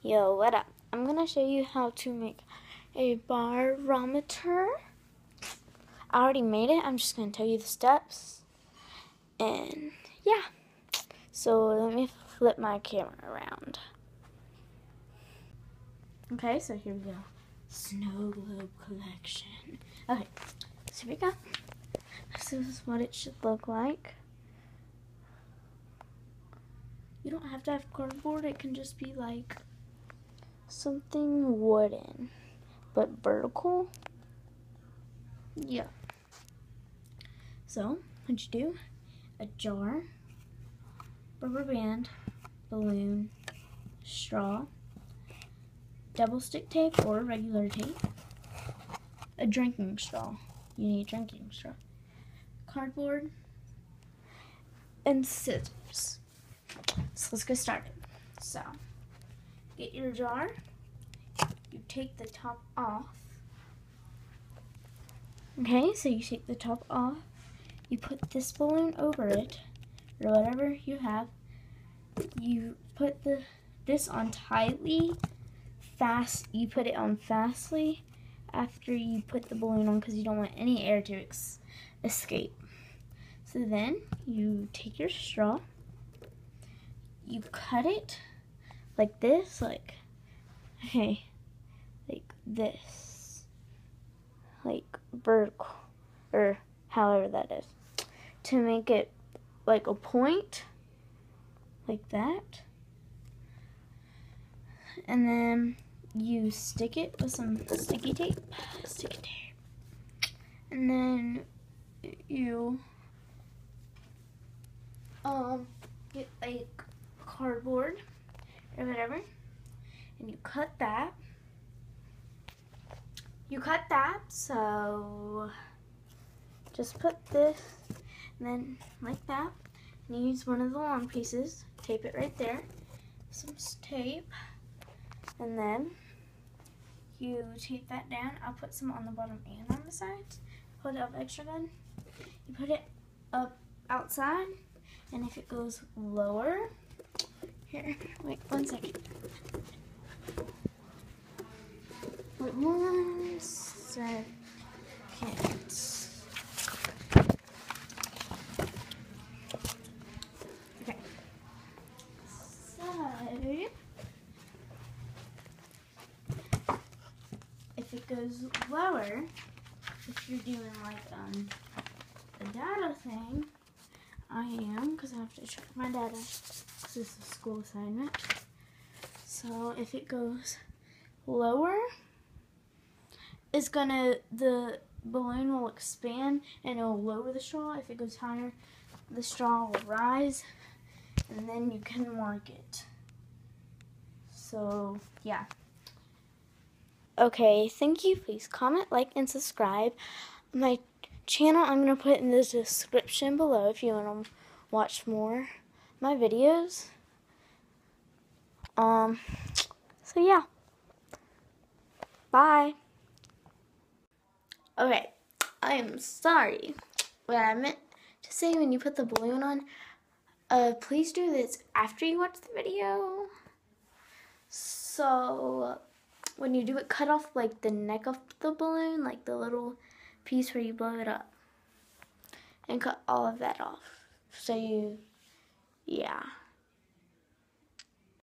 Yo, what up? I'm gonna show you how to make a barometer. I already made it. I'm just gonna tell you the steps. And yeah. So let me flip my camera around. Okay, so here we go. Snow globe collection. Okay, so here we go. This is what it should look like. You don't have to have cardboard. It can just be like something wooden, but vertical. Yeah. So, what you do, a jar, rubber band, balloon, straw, double stick tape or regular tape, a drinking straw. You need a drinking straw. Cardboard, and scissors. So let's get started. So, get your jar, you take the top off. Okay, so you take the top off, you put this balloon over it, or whatever you have. You put the this on tightly, fast, you put it on fastly after you put the balloon on because you don't want any air to escape. So then you take your straw, you cut it like this, like, okay, like this, like vertical, or however that is, to make it like a point, like that. And then you stick it with some sticky tape, sticky tape, and then you um get like cardboard or whatever, and you cut that. You cut that, so just put this, and then like that, and use one of the long pieces, tape it right there, some tape, and then you tape that down. I'll put some on the bottom and on the sides. Hold it up extra good. You put it up outside, and if it goes lower, here, wait one second. Wait one second. Okay. So, if it goes lower, if you're doing like um, a data thing, I am because I have to check my data is a school assignment. So if it goes lower, it's gonna, the balloon will expand and it'll lower the straw. If it goes higher, the straw will rise and then you can mark it. So yeah. Okay, thank you. Please comment, like, and subscribe. My channel I'm going to put in the description below if you want to watch more my videos. Um, so yeah. Bye. Okay, I am sorry. What I meant to say when you put the balloon on, uh, please do this after you watch the video. So, when you do it, cut off like the neck of the balloon, like the little piece where you blow it up and cut all of that off. So you, yeah.